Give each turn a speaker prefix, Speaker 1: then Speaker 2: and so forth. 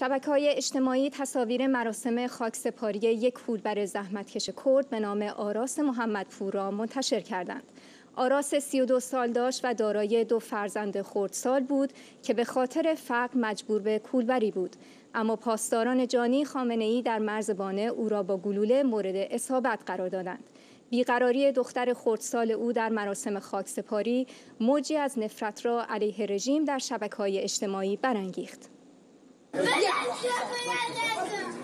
Speaker 1: شبکه های اجتماعی تصاویر مراسم خاکسپاری یک کولبر زحمتکش کرد به نام آراس محمدپور را منتشر کردند. آراس 32 سال داشت و دارای دو فرزند خردسال بود که به خاطر فقر مجبور به کولبری بود. اما پاسداران جانی خامنه ای در مرزبانه او را با گلوله مورد اصابت قرار دادند. بیقراری دختر خردسال او در مراسم خاکسپاری موجی از نفرت را علیه رژیم در شبکه های اجتماعی برانگیخت.
Speaker 2: 不要说不要这个